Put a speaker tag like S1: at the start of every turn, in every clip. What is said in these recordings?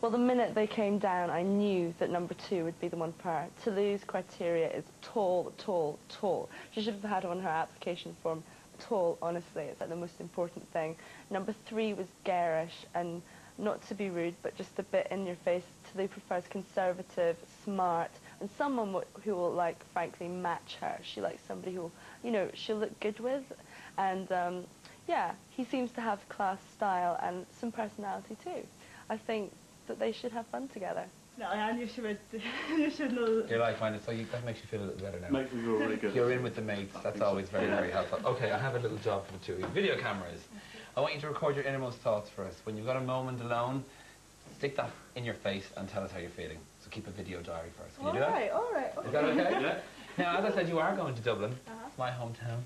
S1: Well, the minute they came down, I knew that number two would be the one for her. Tolu's criteria is tall, tall, tall. She should have had on her application form tall, honestly. It's like the most important thing. Number three was garish, and not to be rude, but just a bit in your face. Tolu prefers conservative, smart, and someone who will, like, frankly, match her. She likes somebody who, you know, she'll look good with. And, um, yeah, he seems to have class, style, and some personality, too. I think that they should have fun together.
S2: No, I knew she would. you should know.
S3: You like minded, so you, that makes you feel a little better now.
S4: Makes me feel really good.
S3: You're in with the mates. That's always very, very helpful. Okay, I have a little job for the two of you. Video cameras. I want you to record your innermost thoughts for us. When you've got a moment alone, stick that in your face and tell us how you're feeling. So keep a video diary for us. Can you
S2: All
S3: do that?
S2: right, all right.
S3: Is that okay?
S4: Yeah.
S3: Now, as I said, you are going to Dublin.
S2: Uh-huh.
S3: It's my hometown.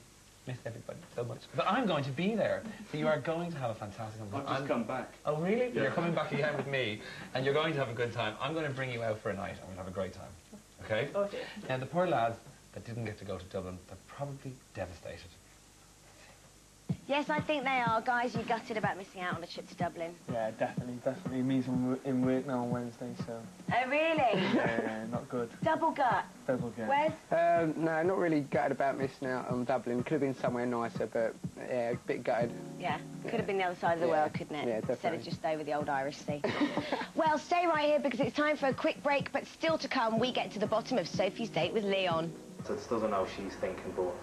S3: Miss everybody so much. But I'm going to be there. So you are going to have a fantastic time.
S4: I've just
S3: I'm-
S4: come back.
S3: Oh, really?
S4: Yeah.
S3: You're coming back again with me, and you're going to have a good time. I'm going to bring you out for a night, and we'll have a great time. Okay?
S2: Okay.
S3: Now, the poor lads that didn't get to go to Dublin, they're probably devastated.
S5: Yes, I think they are. Guys, you gutted about missing out on the trip to Dublin.
S6: Yeah, definitely, definitely. It means I'm in work now on Wednesday, so
S5: Oh, really?
S6: yeah, not good.
S5: Double gut.
S6: Double gut.
S5: Where's...
S7: Um, no, not really gutted about missing out on Dublin. Could have been somewhere nicer, but yeah, a bit gutted.
S5: Yeah, could have been the other side of the
S7: Yeah.
S5: world, couldn't it?
S7: Yeah, definitely.
S5: Instead of
S7: definitely.
S5: just over the old Irish Sea. well, stay right here because it's time for a quick break, but still to come, we get to the bottom of Sophie's date with Leon.
S8: So I still don't know how she's thinking, but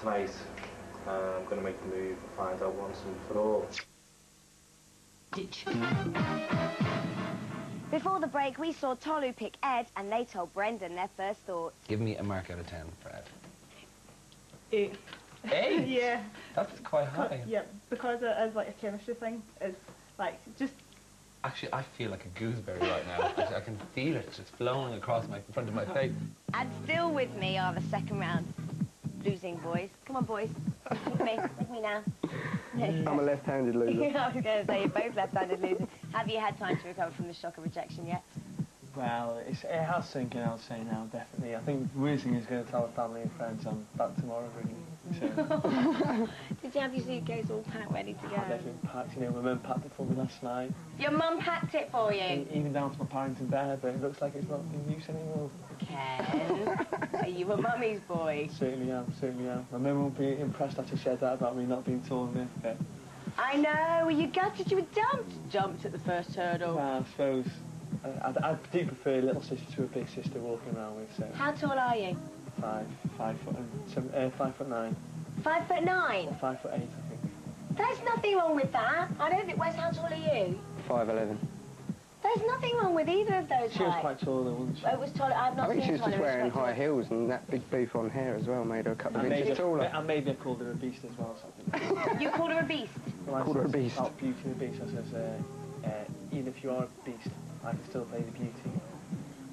S8: tonight I'm going to make the move and find out once and for all.
S5: Before the break, we saw Tolu pick Ed, and they told Brendan their first thoughts.
S3: Give me a mark out of 10 for Ed.
S2: Eight.
S3: Eight?
S2: yeah.
S3: That's quite high.
S2: Yeah, because it is like a chemistry thing. It's like just
S3: Actually, I feel like a gooseberry right now. Actually, I can feel it. It's just flowing across my front of my face.
S5: And still with me are the second round losing boys. Come on, boys. With me. With me now.
S7: I'm a left-handed loser.
S5: I was going to say, you're both left-handed losers. Have you had time to recover from the shock of rejection yet?
S6: Well, it's, it has sinking, I would say now, definitely. I think the worst thing is going to tell the family and friends I'm back tomorrow, really. So,
S5: Did you have your suitcase all packed, ready to go?
S6: definitely packed, you know, my mum packed it for me last night.
S5: Your mum packed it for you.
S6: Even down to my parents in bed, but it looks like it's not in use anymore.
S5: Ken, are you a mummy's boy?
S6: Certainly am, certainly am. My mum won't be impressed after she said that about me not being tall enough, but
S5: I know. Were you gutted you were dumped? Jumped at the first hurdle.
S6: I suppose I, I, I do prefer a little sister to a big sister walking around with, so
S5: How tall are you?
S6: five, five foot, and seven, uh, five foot nine,
S5: Five foot nine.
S6: five foot eight, I think.
S5: There's nothing wrong with that. I don't think. Wes, how tall are you?
S7: 5'11".
S5: There's nothing wrong with either of those
S6: She was quite tall though, wasn't she?
S5: It was taller. I've not
S7: I think she was just wearing high
S5: to-
S7: heels and that big boof on hair as well made her a couple of
S6: And maybe,
S7: inches taller.
S6: and maybe I called her a beast as well. Something.
S5: You called her a beast.
S6: Well, I
S7: Called her a beast.
S6: About beauty and the beast, I says, uh, uh, even if you are a beast, I can still play the beauty.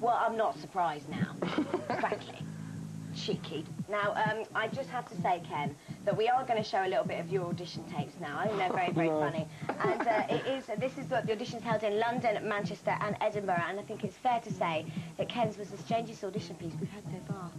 S5: Well, I'm not surprised now, frankly. Cheeky. Now, um, I just have to say, Ken, that we are going to show a little bit of your audition tapes now. I think they're very, very
S7: No.
S5: funny. And uh, it is. This is what the auditions held in London, Manchester, and Edinburgh. And I think it's fair to say that Ken's was the strangest audition piece we've had so far.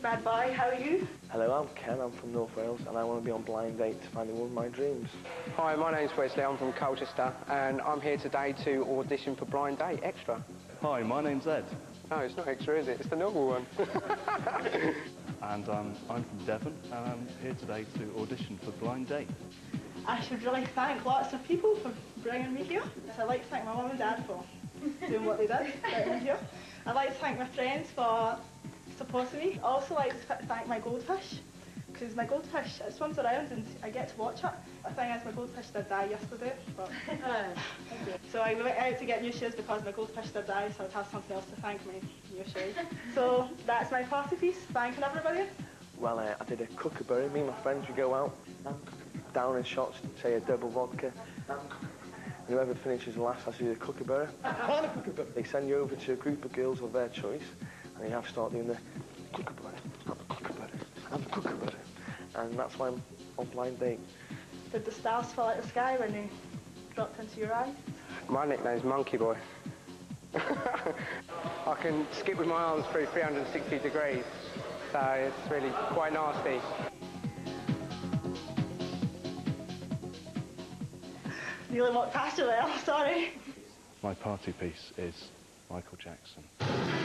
S2: Hey, bad boy, how are you?
S9: Hello, I'm Ken. I'm from North Wales, and I want to be on blind date to find the woman of my dreams.
S7: Hi, my name's Wesley. I'm from Colchester, and I'm here today to audition for Blind Date Extra.
S4: Hi, my name's Ed,
S7: No, it's not extra, is it? It's the normal one.
S4: and um, I'm from Devon, and I'm here today to audition for Blind Date.
S2: I should really thank lots of people for bringing me here. So I'd like to thank my mum and dad for doing what they did, bringing me here. I'd like to thank my friends for supporting me. I'd also like to thank my goldfish, because my goldfish, it swims around and I get to watch it. The thing is, my goldfish did die yesterday, but... so I went out to get new shoes because my goldfish did die, so I'd have something else to thank my new shoes. so that's my party piece, thanking everybody.
S9: Well, uh, I did a kookaburra. Me and my friends would go out, down in shots, say a double vodka. And whoever finishes last has to do a kookaburra. They send you over to a group of girls of their choice, and you have to start doing the kookaburra, and the kookaburra, and the kookaburra. and that's why I'm on blind date.
S2: Did the stars fall out of the sky when they dropped into your eyes?
S7: My nickname's Monkey Boy. I can skip with my arms through 360 degrees, so it's really quite nasty.
S2: Nearly walked past you there, sorry.
S4: My party piece is Michael Jackson.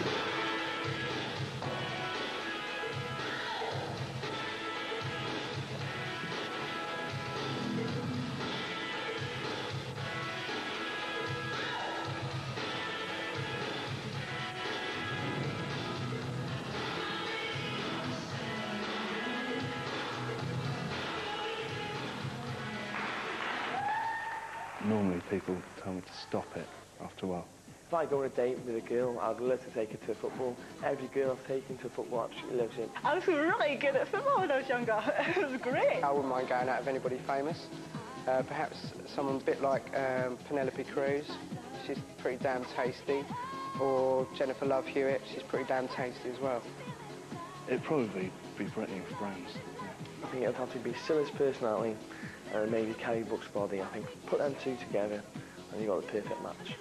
S4: Normally people tell me to stop it after a while.
S9: If I go on a date with a girl, I'd love to take her to football. Every girl I've taken to football absolutely loves it.
S2: I was really good at football when I was younger. it was great.
S7: I wouldn't mind going out with anybody famous. Uh, perhaps someone a bit like um, Penelope Cruz. She's pretty damn tasty. Or Jennifer Love Hewitt. She's pretty damn tasty as well.
S4: It'd probably be Brittany Brands.
S9: I think it'd have to be Cilla's personality and maybe Carrie Buck's body. I think put them two together and you've got the perfect match.